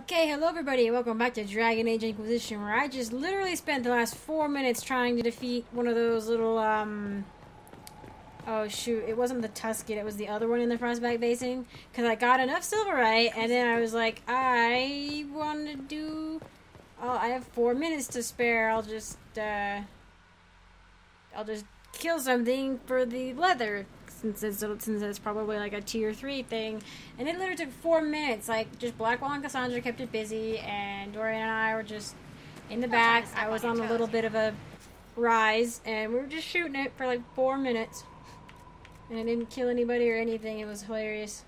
Okay, hello everybody, and welcome back to Dragon Age Inquisition, where I just literally spent the last four minutes trying to defeat one of those little, um... Oh shoot, it wasn't the Tusket, it was the other one in the Frostback Basin, because I got enough Silverite, and then I was like, I want to do... Oh, I have four minutes to spare, I'll just, uh... I'll just kill something for the leather since it's, since it's probably like a tier 3 thing. And it literally took four minutes. Like, just Blackwall and Cassandra kept it busy, and Dorian and I were just in the back. I was on a little bit of a rise, and we were just shooting it for like four minutes. And I didn't kill anybody or anything. It was hilarious.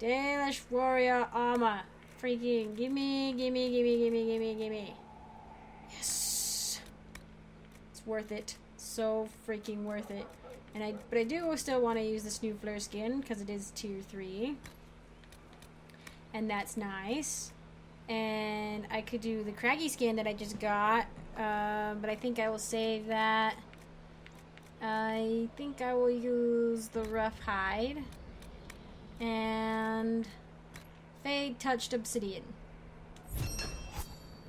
Dalish Warrior Armor. Freaking gimme, gimme, gimme, gimme, gimme, gimme. Yes. It's worth it. So freaking worth it. And I, but I do still want to use this new flare skin because it is tier three, and that's nice. And I could do the craggy skin that I just got, uh, but I think I will save that. I think I will use the rough hide and fade touched obsidian.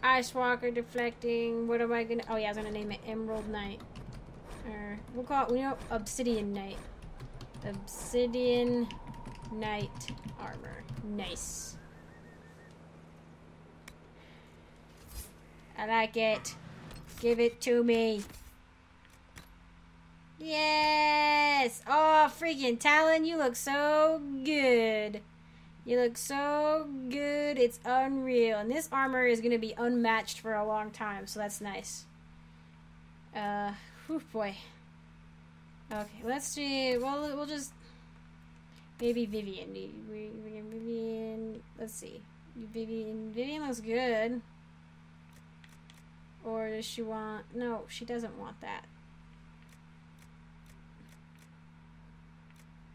Ice Walker deflecting. What am I gonna? Oh yeah, I was gonna name it Emerald Knight. We'll call it, we know, Obsidian Knight. Obsidian Knight armor. Nice. I like it. Give it to me. Yes! Oh, freaking Talon, you look so good. You look so good. It's unreal. And this armor is going to be unmatched for a long time, so that's nice. Uh, Whew, boy. Okay, let's see. Well, we'll just maybe Vivienne. Vivienne. Let's see. Vivienne. Vivienne looks good. Or does she want? No, she doesn't want that.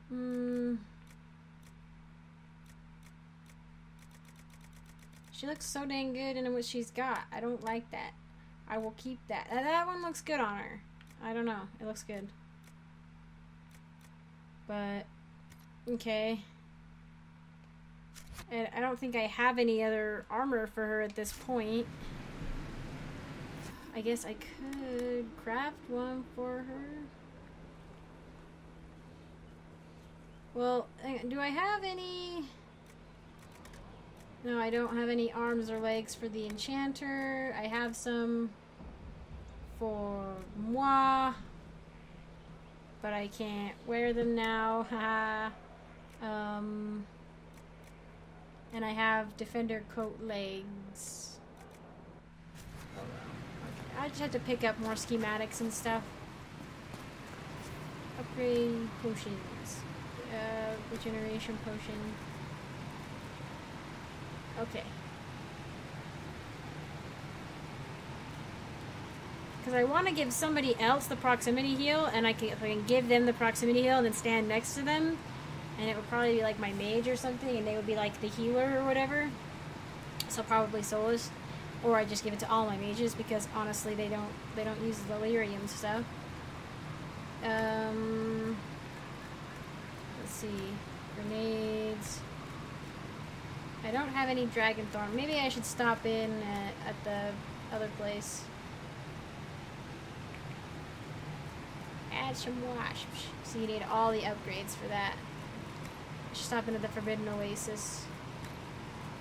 Hmm. She looks so dang good in what she's got. I don't like that. I will keep that. That one looks good on her. I don't know. It looks good. But, okay. And I don't think I have any other armor for her at this point. I guess I could craft one for her. Well, do I have any... No, I don't have any arms or legs for the enchanter. I have some for moi. But I can't wear them now. um, and I have defender coat legs. I just had to pick up more schematics and stuff. Upgrade potions. Uh, regeneration potion. Okay. Because I want to give somebody else the proximity heal, and I can, if I can give them the proximity heal and then stand next to them, and it would probably be like my mage or something, and they would be like the healer or whatever. So probably Solas, or I just give it to all my mages because honestly they don't they don't use the lyrium stuff. Um, let's see, grenades. I don't have any dragon thorn. Maybe I should stop in at, at the other place. Add some wasps. So you need all the upgrades for that. Stop into the Forbidden Oasis.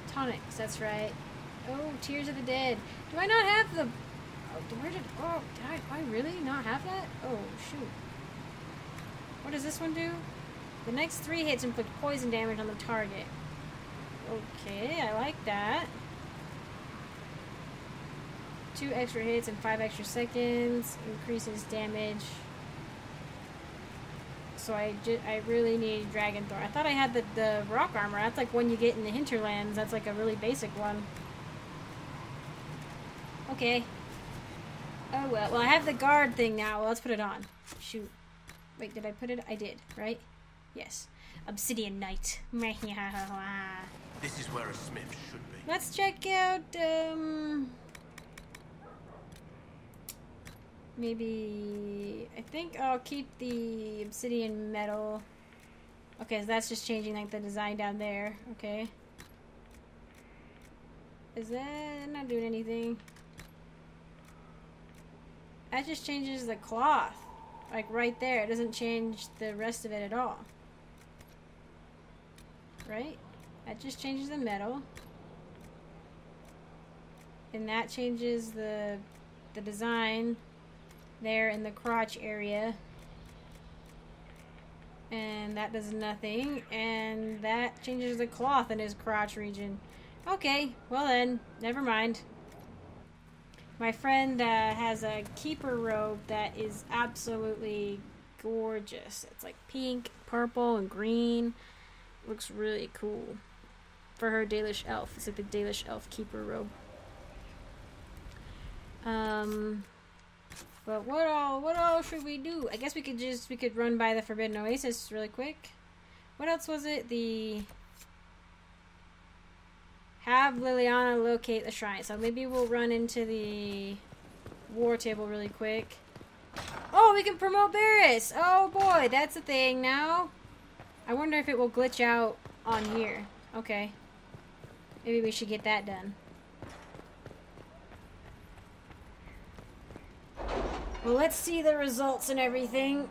Tonics, that's right. Oh, Tears of the Dead. Do I not have the... Oh, where did... Oh, did I, I really not have that? Oh, shoot. What does this one do? The next three hits inflict poison damage on the target. Okay, I like that. Two extra hits and five extra seconds. Increases damage so I, I really need Dragon Thorn. I thought I had the, the rock armor. That's like one you get in the hinterlands. That's like a really basic one. Okay. Oh well. Well, I have the guard thing now. Well, let's put it on. Shoot. Wait, did I put it? I did, right? Yes. Obsidian Knight. this is where a smith should be. Let's check out, um... Maybe... I think I'll keep the obsidian metal. Okay, so that's just changing like the design down there. Okay. Is that not doing anything? That just changes the cloth. Like right there. It doesn't change the rest of it at all. Right? That just changes the metal. And that changes the the design there in the crotch area. And that does nothing. And that changes the cloth in his crotch region. Okay, well then, never mind. My friend uh, has a keeper robe that is absolutely gorgeous. It's like pink, purple, and green. Looks really cool. For her Dalish elf. It's like the Dalish elf keeper robe. Um, but what all? What all should we do? I guess we could just we could run by the Forbidden Oasis really quick. What else was it? The have Leliana locate the shrine. So maybe we'll run into the war table really quick. Oh, we can promote Barris! Oh boy, that's a thing now. I wonder if it will glitch out on here. Okay. Maybe we should get that done. Well, let's see the results and everything.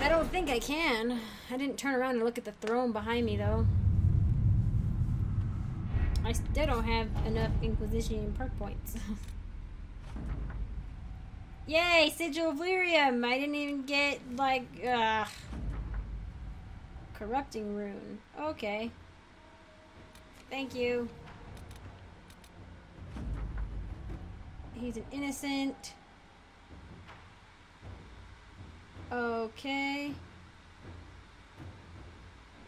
I don't think I can. I didn't turn around and look at the throne behind me, though. I still don't have enough Inquisition perk points. Yay, Sigil of Lyrium! I didn't even get, like, uh, Corrupting Rune. Okay. Thank you. He's an innocent. Okay.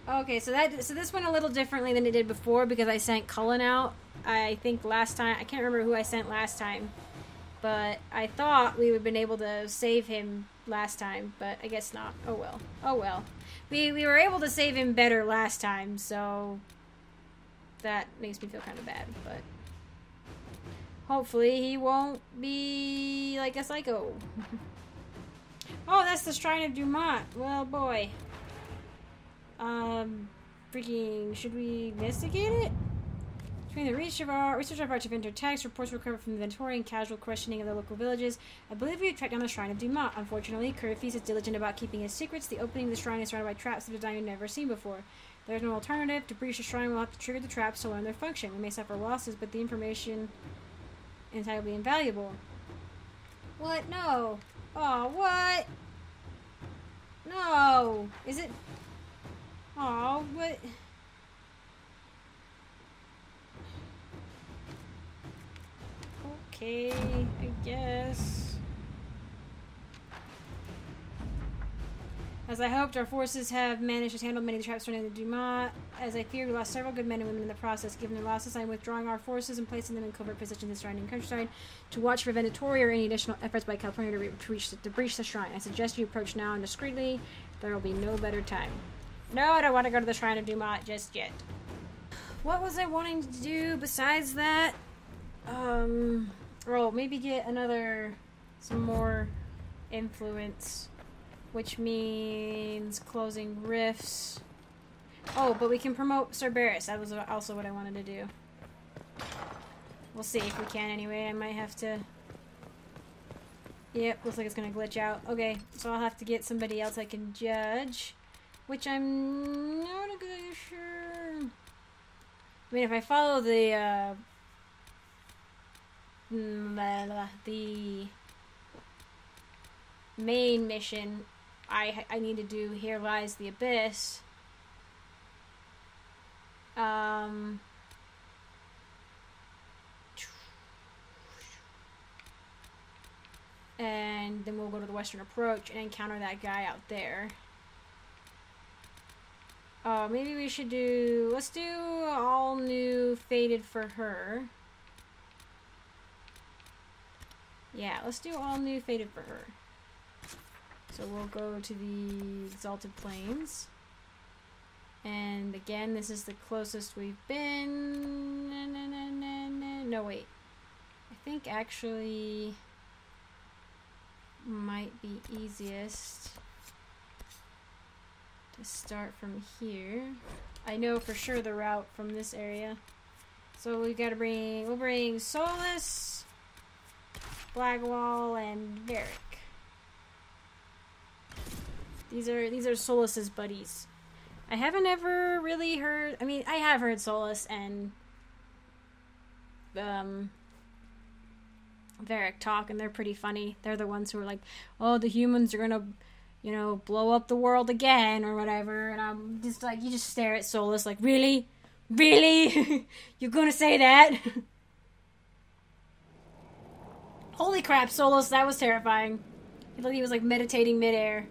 Okay, so that so this went a little differently than it did before because I sent Cullen out. I think last time I can't remember who I sent last time, but I thought we would have been able to save him last time, but I guess not. Oh well. Oh well. We we were able to save him better last time, so that makes me feel kind of bad, but hopefully he won't be like a psycho. oh, that's the Shrine of Dumat. Well, boy. Um, freaking, should we investigate it? Between the research of our research of Archivinter text, reports recovered from the inventory, and casual questioning of the local villages, I believe we have tracked down the Shrine of Dumat. Unfortunately, Corypheus is diligent about keeping his secrets. The opening of the shrine is surrounded by traps of a design we've never seen before. There's no alternative. To breach the shrine, we'll have to trigger the traps to learn their function. We may suffer losses, but the information is entirely invaluable. What? No. Oh, what? No. Is it Oh, what? Okay, I guess. As I hoped, our forces have managed to handle many of the traps surrounding the Dumat. As I feared, we lost several good men and women in the process. Given their losses, I am withdrawing our forces and placing them in covert positions in the surrounding countryside to watch for Venatori or any additional efforts by Corypheus to, re- to, reach the, to breach the shrine. I suggest you approach now and discreetly. There will be no better time. No, I don't want to go to the Shrine of Dumat just yet. What was I wanting to do besides that? Um, well, maybe get another, some more influence, which means closing rifts. Oh, but we can promote Cerberus. That was also what I wanted to do. We'll see if we can anyway. I might have to... Yep, looks like it's gonna glitch out. Okay, so I'll have to get somebody else I can judge. Which I'm not exactly sure. I mean, if I follow the, uh, the main mission I, I need to do Here Lies the Abyss. Um, and then we'll go to the Western Approach and encounter that guy out there. Uh, maybe we should do, let's do all new Faded for her. Yeah, let's do all new Faded for her. So we'll go to the Exalted Plains. And again, this is the closest we've been. Na, na, na, no, wait. I think actually might be easiest to start from here. I know for sure the route from this area. So we gotta bring, we'll bring Solas, Blackwall, and Varric. These are these are Solas's buddies. I haven't ever really heard. I mean, I have heard Solas and um Varric talk, and they're pretty funny. They're the ones who are like, "Oh, the humans are gonna, you know, blow up the world again or whatever." And I'm just like, you just stare at Solas like, "Really, really, you're gonna say that?" Holy crap, Solas, that was terrifying. He looked he was like meditating midair.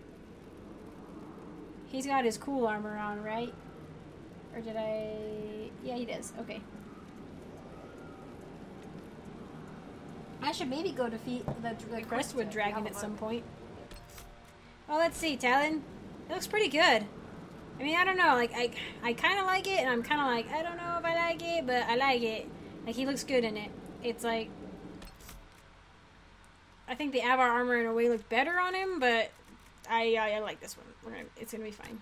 He's got his cool armor on, right? Or did I? Yeah, he does. Okay. I should maybe go defeat the, the Crestwood Dragon at some point. Well, let's see, Talon. It looks pretty good. I mean, I don't know. Like, I, I kind of like it, and I'm kind of like, I don't know if I like it, but I like it. Like, he looks good in it. It's like, I think the Avar armor in a way looked better on him, but I, I, I like this one. We're gonna, it's gonna be fine.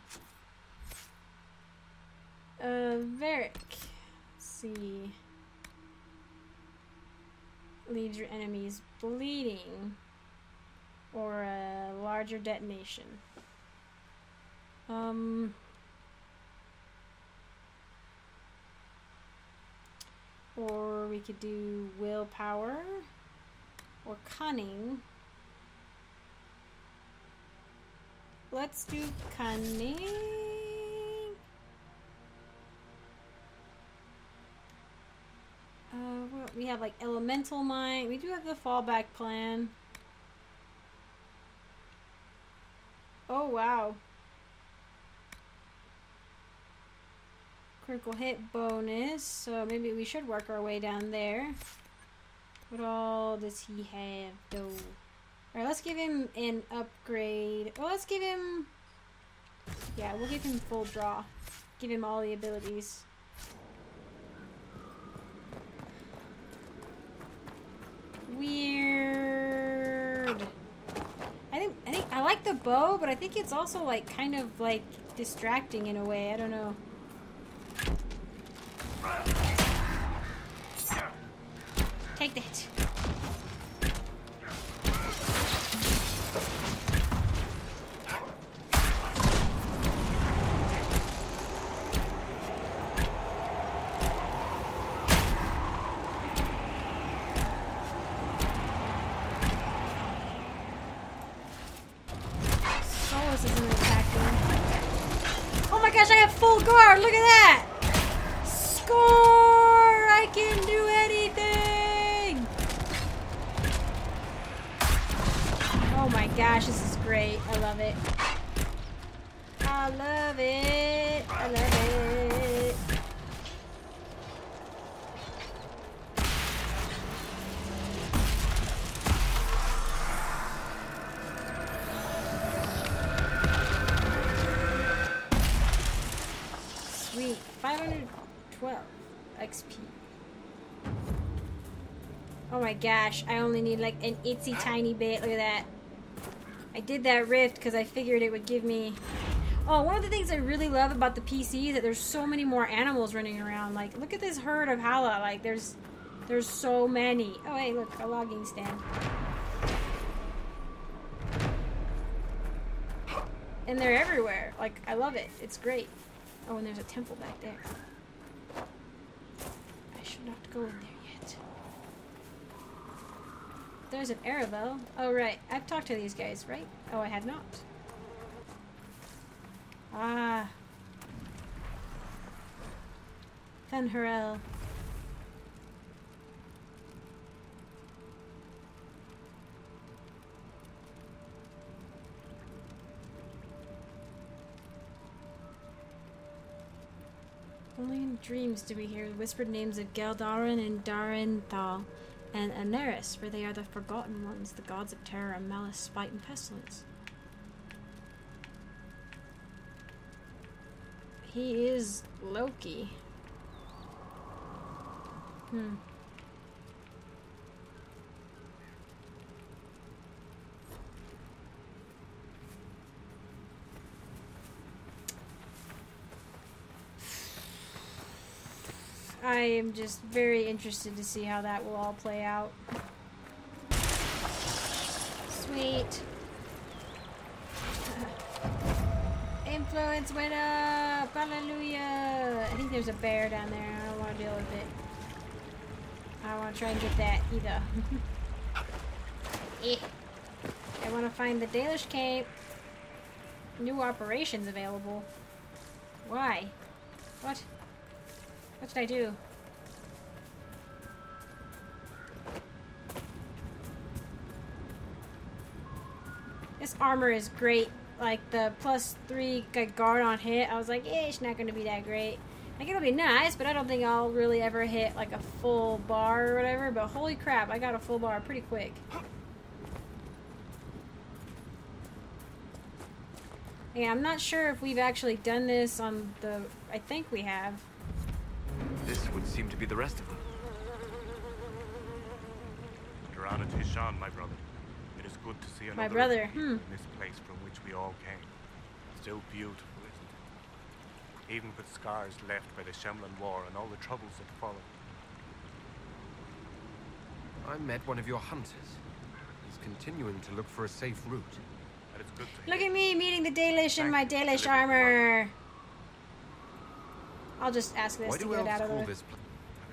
Uh, Varric. See leaves your enemies bleeding or a larger detonation. Um, or we could do willpower or cunning. Let's do cunning. Uh, we have like elemental mine. We do have the fallback plan. Oh wow. Critical hit bonus. So maybe we should work our way down there. What all does he have though? Alright, let's give him an upgrade. Well, let's give him... Yeah, we'll give him full draw. Give him all the abilities. Weird. I think I think I like the bow, but I think it's also like kind of like distracting in a way. I don't know. Take that. My gosh, I only need like an itsy tiny bit. Look at that. I did that rift because I figured it would give me... Oh, one of the things I really love about the PC is that there's so many more animals running around. Like, look at this herd of halla. Like, there's there's so many. Oh, hey, look, a logging stand. And they're everywhere. Like, I love it. It's great. Oh, and there's a temple back there. I should not go in there. There's an Aravel. Oh, right. I've talked to these guys, right? Oh, I had not. Ah. Fen'Harel. Only in dreams do we hear the whispered names of Geldauran and Daern'thal and Anaris, for they are the forgotten ones, the gods of terror and malice, spite and pestilence. He is Loki. Hmm. I am just very interested to see how that will all play out. Sweet. Influence went up! Hallelujah! I think there's a bear down there. I don't want to deal with it. I don't want to try and get that either. eh. I want to find the Dalish Cape. New operations available. Why? What? What did I do? This armor is great. Like the plus three guard on hit, I was like, eh, it's not to be that great. Like it'll be nice, but I don't think I'll really ever hit like a full bar or whatever. But holy crap, I got a full bar pretty quick. Yeah, I'm not sure if we've actually done this on the. I think we have. This would seem to be the rest of them. Durana Tishan, my brother. It is good to see another My brother, hmm. in this place from which we all came. Still beautiful, isn't it? Even with scars left by the Shemlen War and all the troubles that followed. I met one of your hunters. He's continuing to look for a safe route. And it's good to Look hear. at me meeting the Dalish in my Dalish armor. I'll just ask this Why to get it out of call the, this place? Have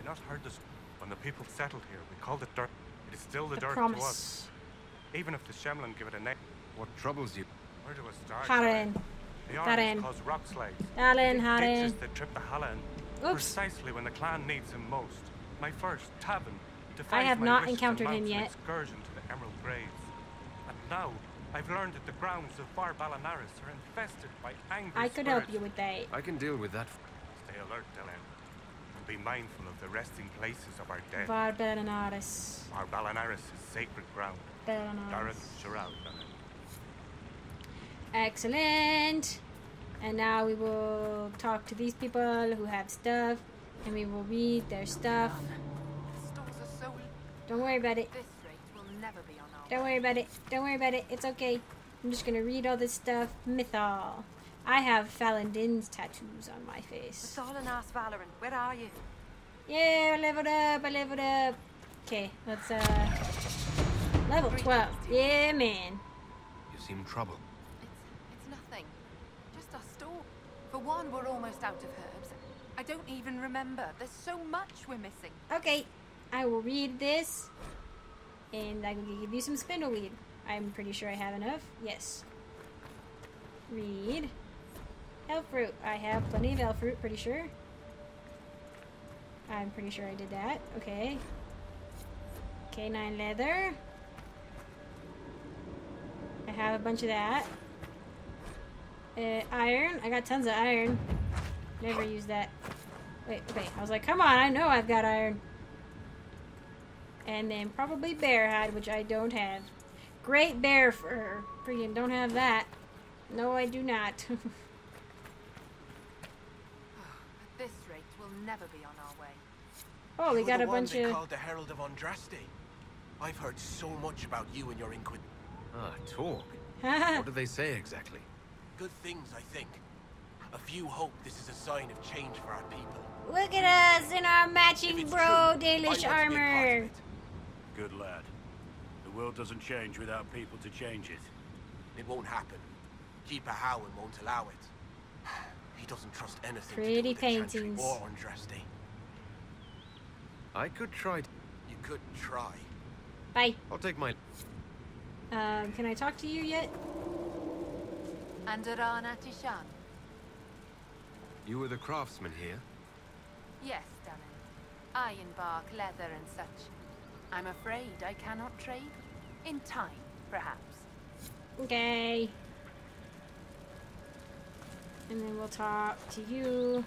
you not heard this? When the people settled here, we called it dirt. It is still the, the dirt to us. promise. Even if the Shemlen give it a name. What troubles you? Where do I start? Harin. The Harin. armies cause rock slides. Harin, Dig Harin. That trip the Hallan. Oops. Precisely when the clan needs him most. My first, Tavin, I defies have my not wishes and encountered him mounts an yet. excursion to the Emerald Graves. And now, I've learned that the grounds of Var Bellanaris are infested by angry I could help spirits. you with that. I can deal with that. Stay alert, Dylan. And be mindful of the resting places of our dead. Barbaranaris. Var Bellanaris is sacred ground. Dareth Barbaranaris. Shirau, Dylan. Excellent. And now we will talk to these people who have stuff, and we will read their stuff. The stores are so. Don't worry about it. This rate will never be on our. Don't worry about it. Don't worry about it. It's okay. I'm just gonna read all this stuff. Mythal. I have Falon'Din's tattoos on my face. Solon asked Valorant, where are you? Yeah, I leveled up. I leveled up. Okay, let's uh level 12. Yeah, man. You seem troubled. It's it's nothing. Just our store. For one, we're almost out of herbs. I don't even remember. There's so much we're missing. Okay, I will read this, and I will give you some spindleweed. I'm pretty sure I have enough. Yes. Read. Elf fruit. I have plenty of elf fruit, pretty sure. I'm pretty sure I did that. Okay. K9 leather. I have a bunch of that. Uh, iron. I got tons of iron. Never used that. Wait, okay. I was like, come on, I know I've got iron. And then probably bear hide, which I don't have. Great bear fur. Freaking don't have that. No, I do not. At this rate, we'll never be on our way. oh, we You're got the a one bunch they of. called the Herald of Andraste. I've heard so much about you and your Inquis. Ah, talk. What do they say exactly? Good things, I think. A few hope this is a sign of change for our people. Look at us in our matching it's bro true, I Dalish be part of armor. it. Good lad. The world doesn't change without people to change it. It won't happen. Keeper Howard won't allow it. He doesn't trust anything Pretty to do with the Chantry paintings. or Andraste. I could try. You could try. Bye. I'll take my. Um, can I talk to you yet? And Arana Tishan? You were the craftsman here. Yes, Dannon. Ironbark, leather, and such. I'm afraid I cannot trade. In time, perhaps. Okay. And then we'll talk to you.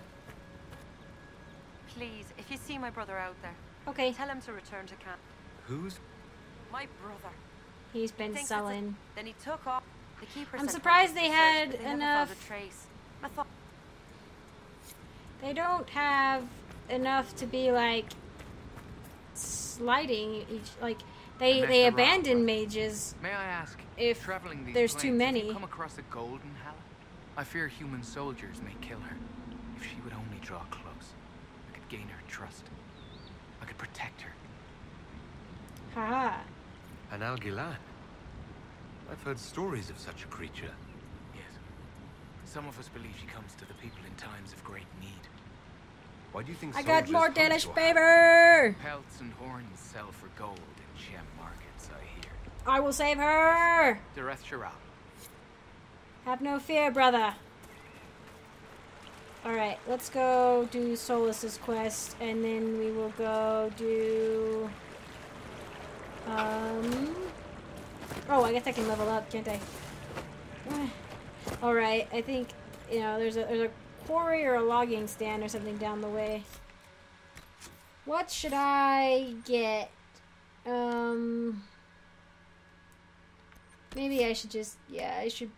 Please, if you see my brother out there, Okay. tell him to return to camp. Who's? My brother. He's been Thinks it's a- sullen. Then he took off. The keeper I'm surprised they had search, they enough- trace. I thought They don't have enough to be like sliding each like they messed they abandon mages May I ask, if traveling these there's too many. Come across a golden hell? I fear human soldiers may kill her. If she would only draw close, I could gain her trust. I could protect her. Haha. An Algilan? I've heard stories of such a creature. Yes. Some of us believe she comes to the people in times of great need. Why do you think so? I got more come to Danish your paper. Pelts and horns sell for gold in gem markets, I hear. I will save her. Dareth Shiral. Have no fear, brother. Alright, let's go do Solas's quest, and then we will go do... Um... Oh, I guess I can level up, can't I? Alright, I think, you know, there's a, there's a quarry or a logging stand or something down the way. What should I get? Um... Maybe I should just, yeah, I should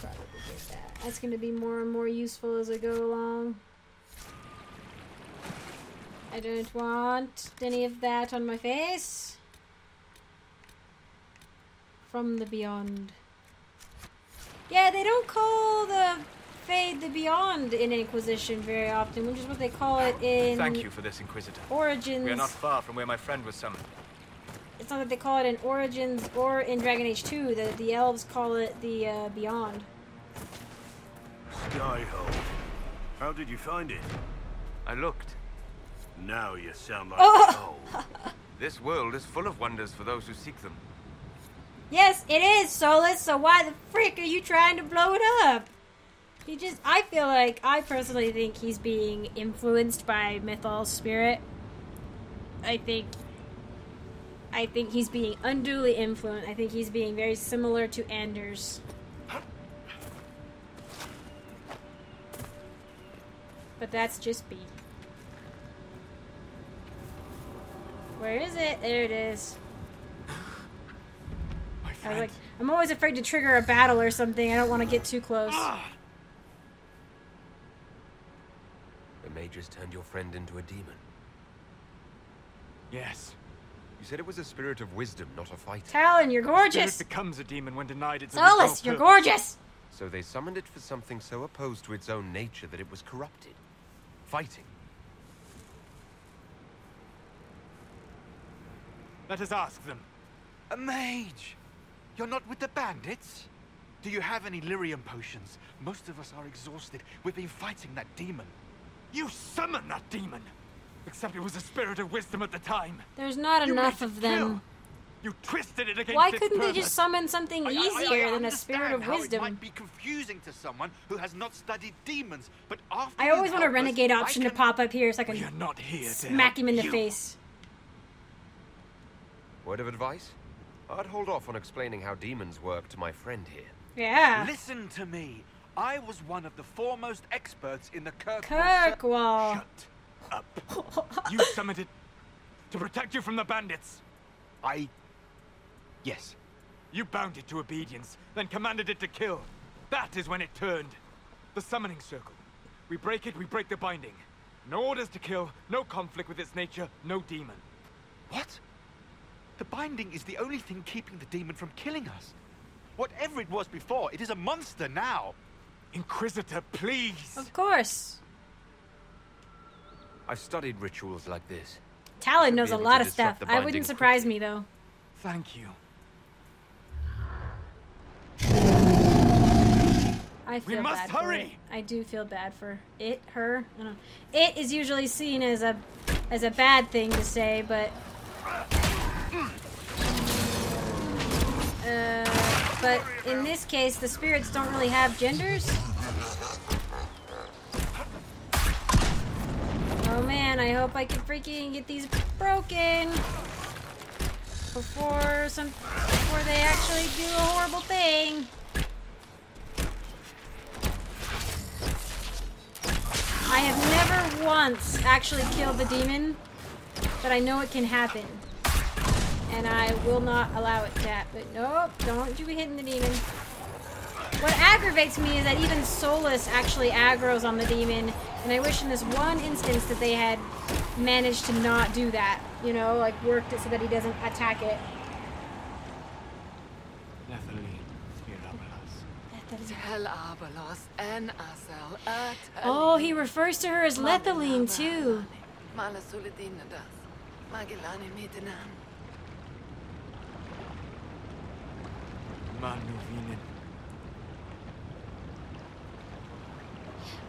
probably get that. That's going to be more and more useful as I go along. I don't want any of that on my face. From the beyond. Yeah, they don't call the Fade the Beyond in Inquisition very often, which is what they call it in Thank you for this, Inquisitor. Origins. We are not far from where my friend was summoned. It's not that they call it in Origins or in Dragon Age 2. The, the elves call it the uh, Beyond. Skyhold. How did you find it? I looked. Now you sound like Oh! a. This world is full of wonders for those who seek them. Yes, it is, Solas, so why the frick are you trying to blow it up? He just, I feel like, I personally think he's being influenced by Mythal's spirit. I think, I think he's being unduly influenced. I think he's being very similar to Anders. But that's just me. Where is it? There it is. My I was like, I'm always afraid to trigger a battle or something. I don't want to get too close. Ah! The mages turned your friend into a demon. yes. You said it was a spirit of wisdom, not a fighter. Talon, you're gorgeous. It becomes a demon when denied its Solas, original you're purpose. gorgeous. So they summoned it for something so opposed to its own nature that it was corrupted. Fighting. Let us ask them. A mage! You're not with the bandits? Do you have any lyrium potions? Most of us are exhausted. We've been fighting that demon. You summoned that demon! Except it was a spirit of wisdom at the time. There's not You enough made of it them. kill. You twisted it against Why couldn't they just summon something I- I- I- easier I than a spirit of understand how wisdom? It might be confusing to someone who has not studied demons, but after I always want a help us, renegade I option to pop up here so I We are can not here smack him in the you. face. Word of advice? I'd hold off on explaining how demons work to my friend here. Yeah. Listen to me. I was one of the foremost experts in the Kirkwall. Kirkwall. Shut up. you summoned it to protect you from the bandits. I. Yes. You bound it to obedience, then commanded it to kill. That is when it turned. The summoning circle. We break it, we break the binding. No orders to kill, no conflict with its nature, no demon. What? The binding is the only thing keeping the demon from killing us. Whatever it was before, it is a monster now. Inquisitor, please! Of course. I've studied rituals like this. Talon knows a lot of stuff. I wouldn't surprise quickly. me though. Thank you. I feel must bad hurry! for it. I do feel bad for it, her. I don't know. It is usually seen as a as a bad thing to say, but uh, but in this case, the spirits don't really have genders. Oh man, I hope I can freaking get these broken before some before they actually do a horrible thing. I have never once actually killed the demon, but I know it can happen. And I will not allow it to happen. Nope, don't you be hitting the demon. What aggravates me is that even Solas actually aggroes on the demon, and I wish in this one instance that they had managed to not do that. You know, like worked it so that he doesn't attack it. Lethaline, Mirabelas. That is- Tel Abalos en Asel at Oh, he refers to her as Lethaline too.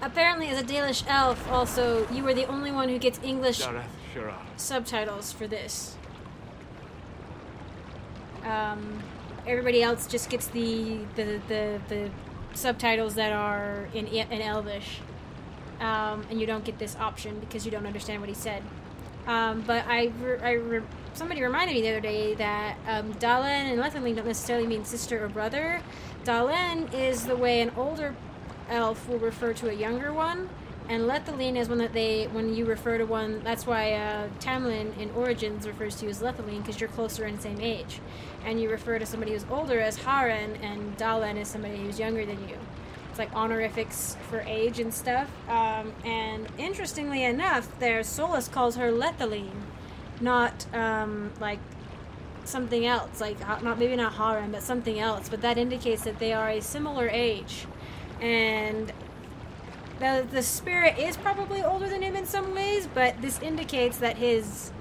Apparently, as a Dalish elf, also, you were the only one who gets English subtitles for this. Um, everybody else just gets the the, the, the subtitles that are in in Elvish, um, and you don't get this option because you don't understand what he said. Um, but I, re- I re- somebody reminded me the other day that um, Dalen and Lethaling don't necessarily mean sister or brother. Dalen is the way an older elf will refer to a younger one, and Lethaline is one that they when you refer to one. That's why uh, Tamlen in Origins refers to you as Lethaline because you're closer in same age, and you refer to somebody who's older as hahren, and Dalen is somebody who's younger than you. It's like honorifics for age and stuff. Um, and interestingly enough, their Solas calls her Lethaline, not um, like something else, like not maybe not hahren, but something else. But that indicates that they are a similar age, and the the spirit is probably older than him in some ways. But this indicates that his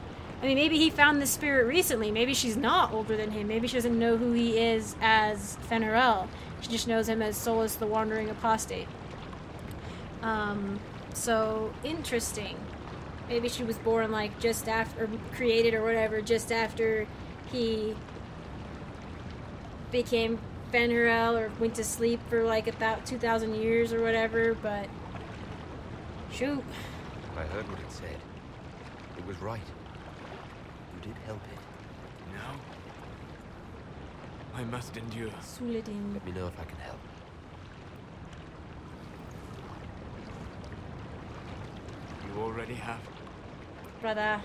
I mean, maybe he found the spirit recently. Maybe she's not older than him. Maybe she doesn't know who he is as Fen'Harel. She just knows him as Solas the Wandering Apostate. Um, so interesting. Maybe she was born like just after, or created or whatever, just after he became Fen'Harel or went to sleep for like about 2,000 years or whatever, but shoot. I heard what it said. It was right. You did help it. Now, I must endure. Suladin. Let me know if I can help. You already have. Brother.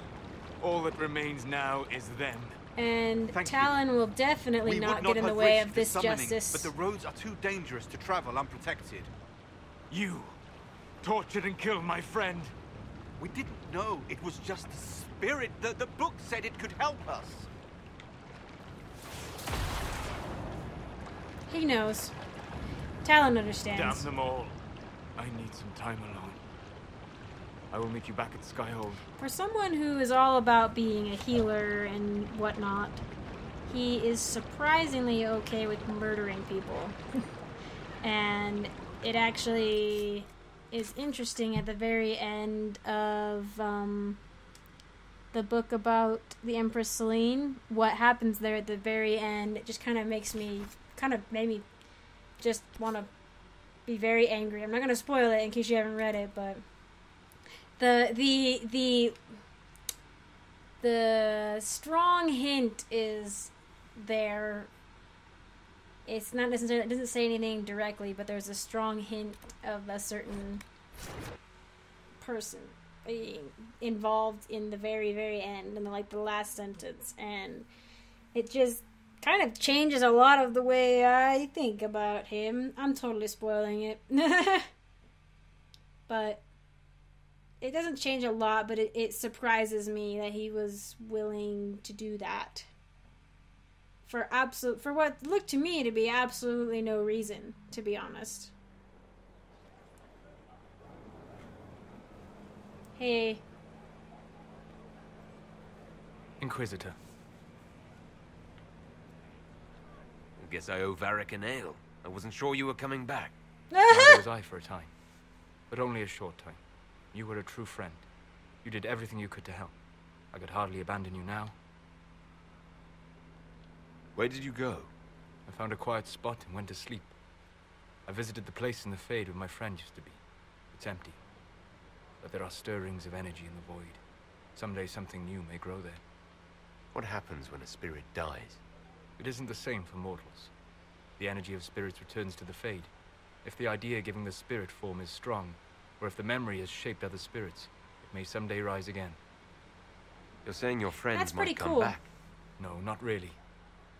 All that remains now is them. And Thank you. Talon will definitely we not would get in the way of this summoning, justice. But the roads are too dangerous to travel unprotected. You tortured and killed my friend. We didn't know it was just a spirit. The, the book said it could help us. He knows. Talon understands. Damn them all. I need some time alone. I will meet you back at Skyhold. For someone who is all about being a healer and whatnot, he is surprisingly okay with murdering people. and it actually is interesting at the very end of um, the book about the Empress Celine. What happens there at the very end, it just kind of makes me, kind of made me just want to be very angry. I'm not going to spoil it in case you haven't read it, but the the the the strong hint is there. It's not necessarily it doesn't say anything directly but there's a strong hint of a certain person being involved in the very very end and like the last sentence. And it just kind of changes a lot of the way i think about him. I'm totally spoiling it. But it doesn't change a lot, but it, it surprises me that he was willing to do that. For absolute for what looked to me to be absolutely no reason, to be honest. Hey, Inquisitor. I guess I owe Varric an ale. I wasn't sure you were coming back. Neither was I for a time. But only a short time. You were a true friend. You did everything you could to help. I could hardly abandon you now. Where did you go? I found a quiet spot and went to sleep. I visited the place in the Fade where my friend used to be. It's empty. But there are stirrings of energy in the void. Someday something new may grow there. What happens when a spirit dies? It isn't the same for mortals. The energy of spirits returns to the Fade. If the idea giving the spirit form is strong, or if the memory has shaped other spirits, it may someday rise again. You're saying your friends That's might come cool. back. No, not really.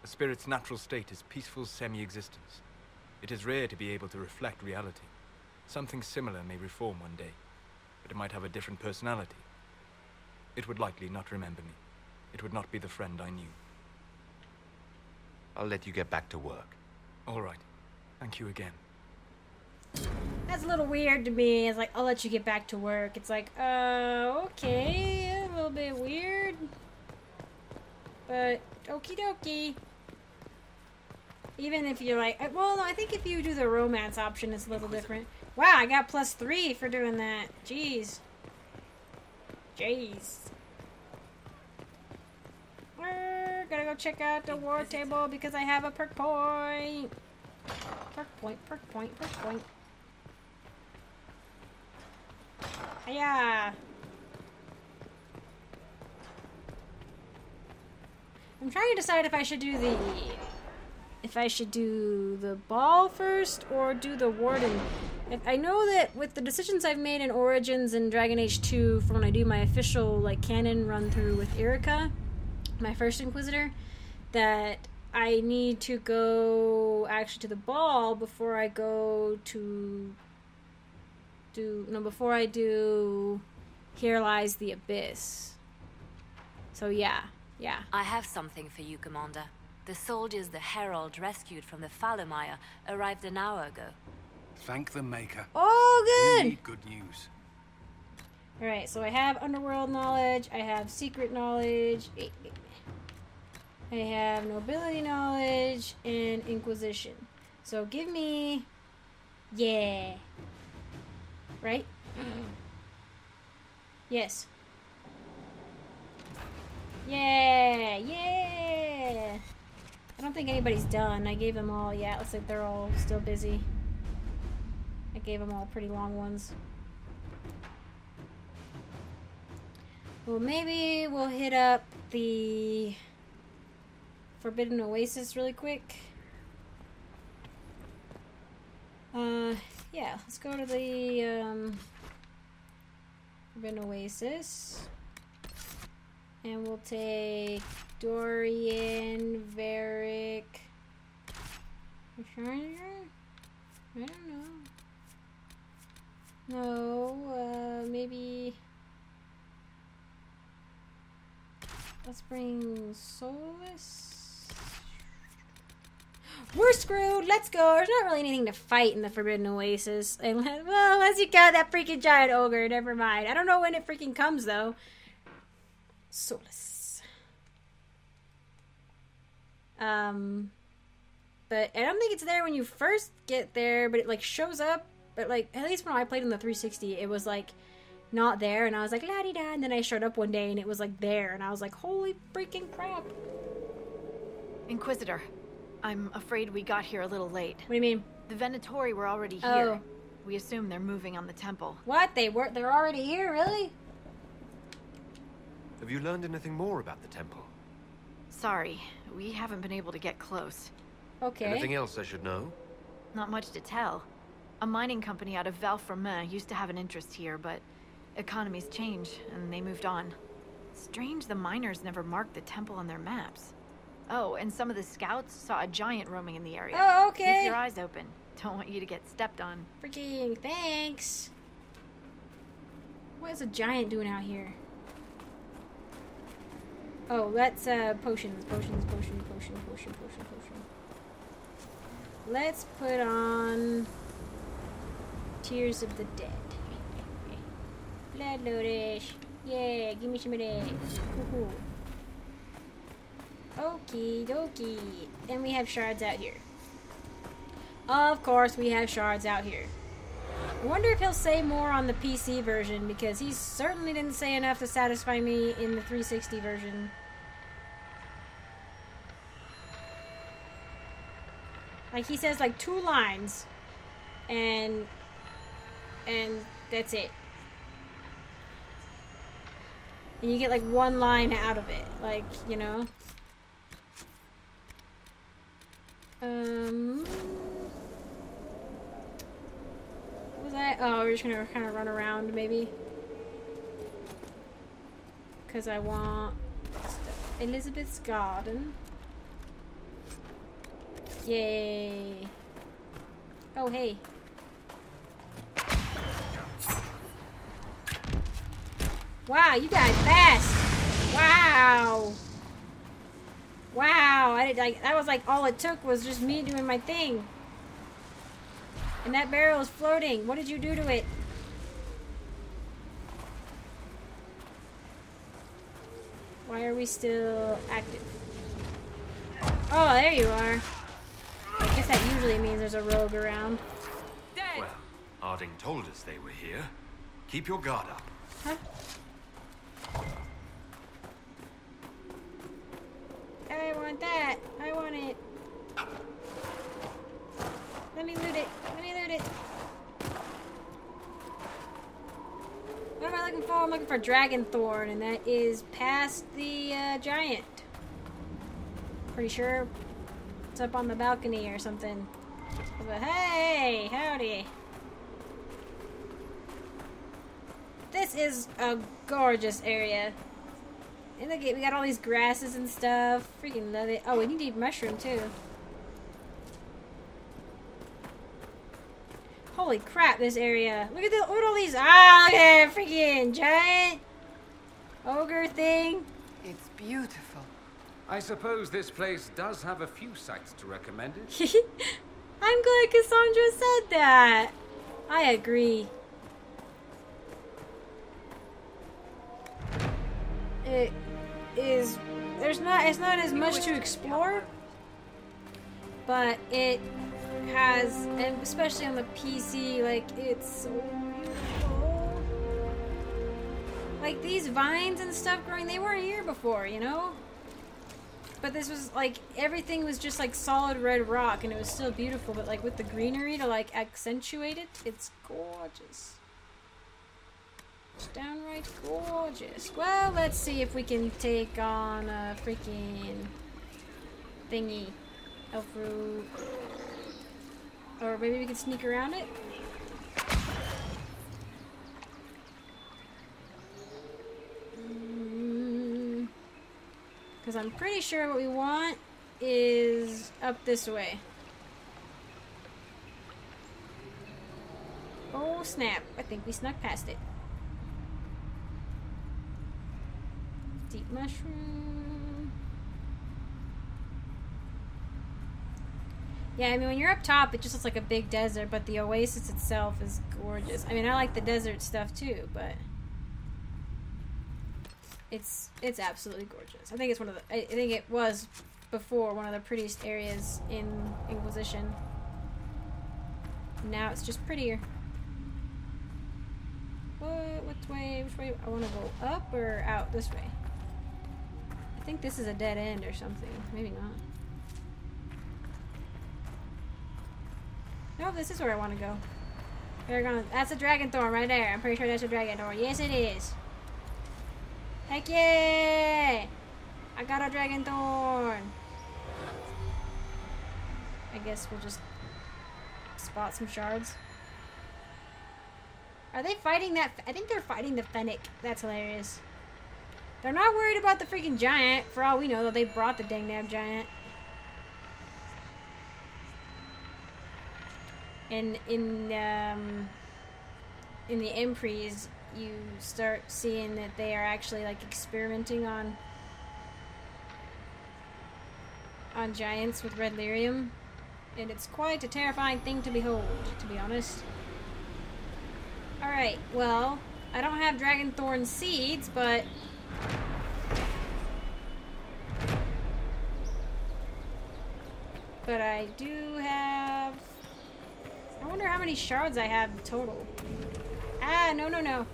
A spirit's natural state is peaceful semi-existence. It is rare to be able to reflect reality. Something similar may reform one day, but it might have a different personality. It would likely not remember me. It would not be the friend I knew. I'll let you get back to work. All right. Thank you again. That's a little weird to me. It's like, I'll let you get back to work. It's like, uh, okay, a little bit weird. But, okie dokie. Even if you're like, well, no, I think if you do the romance option, it's a little different. Wow, I got plus three for doing that. Jeez. Jeez. Gotta go check out the war table because I have a perk point. Perk point, perk point, perk point. Yeah. I'm trying to decide if I should do the if I should do the ball first or do the warden. I know that with the decisions I've made in Origins and Dragon Age 2 for when I do my official like canon run through with Erica, my first Inquisitor, that I need to go actually to the ball before I go to do no before I do Here Lies the Abyss. So yeah, yeah. I have something for you, Commander. The soldiers the Herald rescued from the Fallow Mire arrived an hour ago. Thank the Maker. Oh, You good. need good news. All right, so I have underworld knowledge. I have secret knowledge. Eh, eh. I have nobility knowledge and inquisition. So give me, yeah, right? Yes. Yeah, yeah. I don't think anybody's done. I gave them all. Yeah, it looks like they're all still busy. I gave them all pretty long ones. Well, maybe we'll hit up the Forbidden Oasis really quick. Uh, yeah, let's go to the um, Forbidden Oasis. And we'll take Dorian. Charger? I don't know. No, uh, maybe. Let's bring Solas. We're screwed. Let's go. There's not really anything to fight in the Forbidden Oasis. Well, unless you got that freaking giant ogre, never mind. I don't know when it freaking comes though. Solas. Um, but I don't think it's there when you first get there. But it like shows up. But like at least when I played in the 360, it was like not there, and I was like la di da. And then I showed up one day and it was like there, and I was like, holy freaking crap! Inquisitor, I'm afraid we got here a little late. What do you mean? The Venatori were already here. Oh. here. We assume they're moving on the temple. What they were? They're already here, really? Have you learned anything more about the temple? Sorry, we haven't been able to get close. Okay. Anything else I should know? Not much to tell. A mining company out of Val Firmin used to have an interest here, but economies change, and they moved on. Strange the miners never marked the temple on their maps. Oh, and some of the scouts saw a giant roaming in the area. Oh, okay. Keep your eyes open. Don't want you to get stepped on. Freaking thanks. What is a giant doing out here? Oh, that's uh potions, potions, potion, potion, potion, potion, potion. Let's put on Tears of the Dead. Blood Lotus. Yeah, give me some of that. Okie dokie. And we have shards out here. Of course, we have shards out here. I wonder if he'll say more on the PC version because he certainly didn't say enough to satisfy me in the 360 version. Like he says like two lines and and that's it. And you get like one line out of it, like, you know. Um what was that? Oh, we're just gonna kind of run around maybe. Because I want Elizabeth's garden. Yay. Oh, hey. Wow, you guys fast. Wow. Wow, I did like that was like all it took was just me doing my thing. And that barrel is floating. What did you do to it? Why are we still active? Oh, there you are. I guess that usually means there's a rogue around. Well, Harding told us they were here. Keep your guard up. Huh? I want that. I want it. Let me loot it. Let me loot it. What am I looking for? Dragon Thorn, and that is past the uh, giant. Pretty sure it's up on the balcony or something. But hey, howdy. This is a gorgeous area. And look, we got all these grasses and stuff. Freaking love it. Oh, we need to eat mushroom too. Holy crap, this area. Look at the look at all these ah look at that freaking giant ogre thing. It's beautiful. I suppose this place does have a few sights to recommend it. I'm glad Cassandra said that. I agree. It is there's not it's not as much to explore, but it has and especially on the PC like it's so beautiful. Like these vines and stuff growing, they weren't here before, you know? But this was like everything was just like solid red rock and it was still beautiful, but like with the greenery to like accentuate it, it's gorgeous. It's downright gorgeous. Well, let's see if we can take on a freaking thingy. Elf root. Or maybe we can sneak around it? Mm. Because I'm pretty sure what we want is up this way. Oh snap, I think we snuck past it. Deep mushroom. Yeah, I mean, when you're up top, it just looks like a big desert, but the oasis itself is gorgeous. I mean, I like the desert stuff too, but it's it's absolutely gorgeous. I think it's one of the. I, I think it was before one of the prettiest areas in Inquisition. Now it's just prettier. What? Which way? Which way? I want to go up or out this way. I think this is a dead end or something. Maybe not. No, this is where I want to go. They're gonna. That's a dragon thorn right there. I'm pretty sure that's a dragon thorn. Yes, it is. Heck yeah! I got a dragon thorn. I guess we'll just spot some shards. Are they fighting that? I think they're fighting the Fennec. That's hilarious. They're not worried about the freaking giant. For all we know, though, they brought the dang damn giant. And in um, in the Emprise, you start seeing that they are actually like experimenting on on giants with red lyrium, and it's quite a terrifying thing to behold, to be honest. Alright, well, I don't have dragon thorn seeds, but but I do have I wonder how many shards I have total. Ah, no, no, no.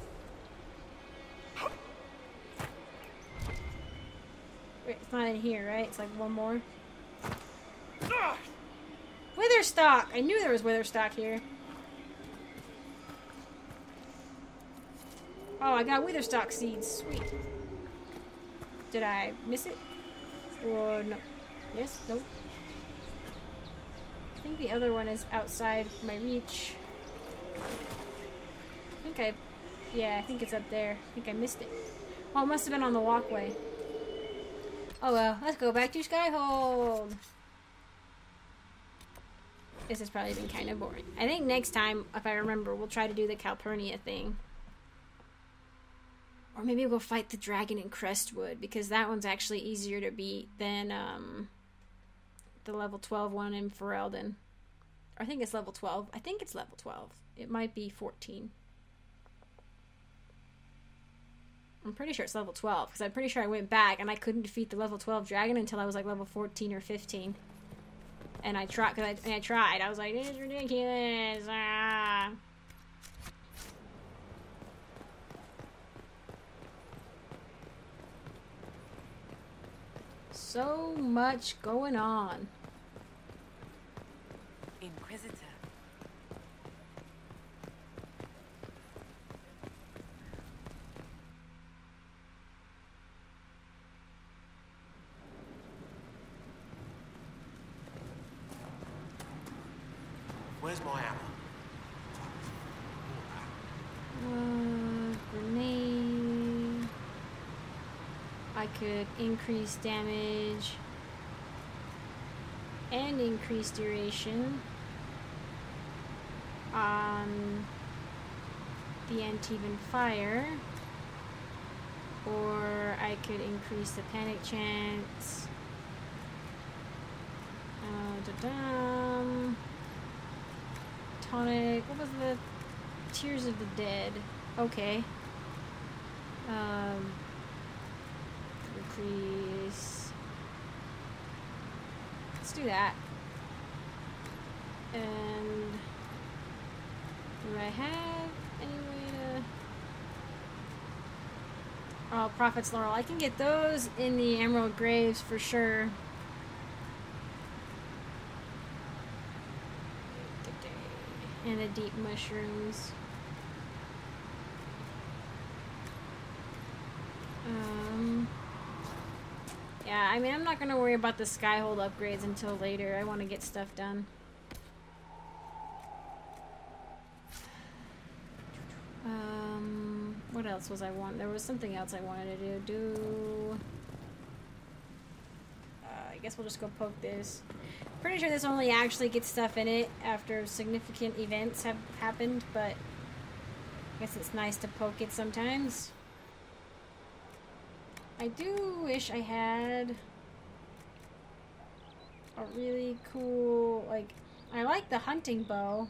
Wait, it's not in here, right? It's like one more. Witherstalk! I knew there was Witherstalk here. Oh, I got Witherstalk seeds. Sweet. Did I miss it? Or no? Yes? Nope. I think the other one is outside my reach. I think I... Yeah, I think it's up there. I think I missed it. Oh, it must have been on the walkway. Oh well, let's go back to Skyhold. This has probably been kind of boring. I think next time, if I remember, we'll try to do the Calpernia thing. Or maybe we'll fight the dragon in Crestwood, because that one's actually easier to beat than um, the level 12 one in Ferelden. I think it's level 12. I think it's level 12. It might be 14. I'm pretty sure it's level 12 because I'm pretty sure I went back and I couldn't defeat the level 12 dragon until I was like level 14 or 15. And I tried, cause I, I tried. I was like, this is ridiculous. Ah. So much going on. Where's my hammer? Uh, grenade. I could increase damage and increase duration on the uneven fire. Or I could increase the panic chance. Uh, da-dum. Tonic. What was the Tears of the Dead? Okay. Um, Let's do that. And do I have any way to? Oh, Prophet's Laurel. I can get those in the Emerald Graves for sure. And the deep mushrooms. Um. Yeah, I mean, I'm not gonna worry about the Skyhold upgrades until later. I want to get stuff done. Um, what else was I want? There was something else I wanted to do. Do. Uh, I guess we'll just go poke this. Pretty sure this only actually gets stuff in it after significant events have happened, but I guess it's nice to poke it sometimes. I do wish I had a really cool, like, I like the hunting bow.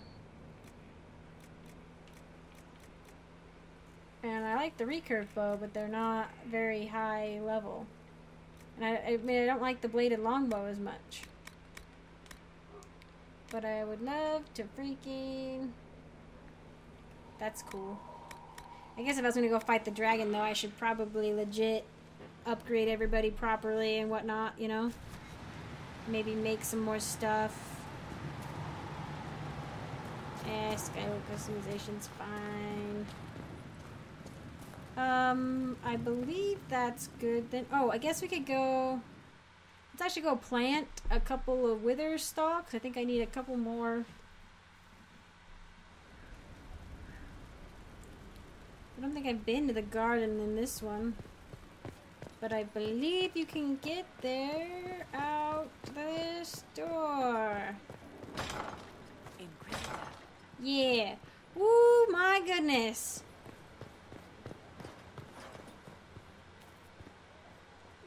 And I like the recurve bow, but they're not very high level. And I, I mean, I don't like the bladed longbow as much. But I would love to freaking... That's cool. I guess if I was going to go fight the dragon, though, I should probably legit upgrade everybody properly and whatnot, you know? Maybe make some more stuff. Eh, Skyhold customization's fine. Um, I believe that's good then. Oh, I guess we could go... Let's actually go plant a couple of wither stalks. I think I need a couple more. I don't think I've been to the garden in this one. But I believe you can get there out this door. Yeah. Woo, my goodness.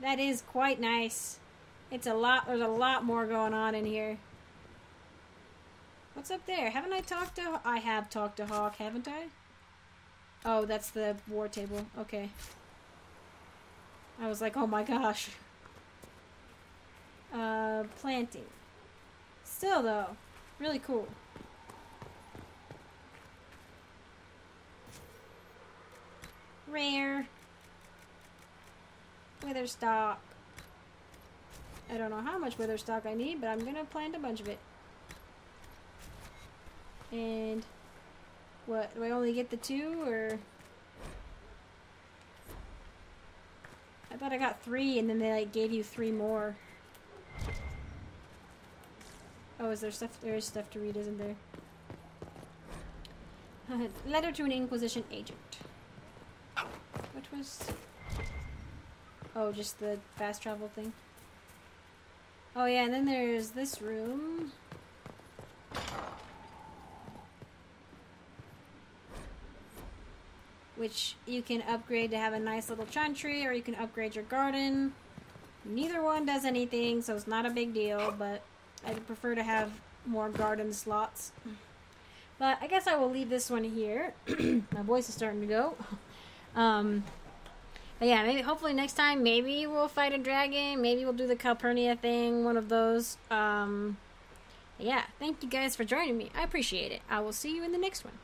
That is quite nice. It's a lot, there's a lot more going on in here. What's up there? Haven't I talked to, I have talked to Hawke, haven't I? Oh, that's the war table. Okay. I was like, oh my gosh. Uh, planting. Still though, really cool. Rare. Wither stock. I don't know how much wither stalk I need, but I'm gonna plant a bunch of it. And what, do I only get the two or? I thought I got three and then they like gave you three more. Oh, is there stuff? There is stuff to read, isn't there? Letter to an Inquisition agent. Which was... Oh, just the fast travel thing. Oh yeah, and then there's this room. Which you can upgrade to have a nice little chantry, or you can upgrade your garden. Neither one does anything, so it's not a big deal, but I'd prefer to have more garden slots. But I guess I will leave this one here. My voice is starting to go. Um, but yeah, maybe hopefully next time, maybe we'll fight a dragon. Maybe we'll do the Calpernia thing, one of those. Um, yeah, thank you guys for joining me. I appreciate it. I will see you in the next one.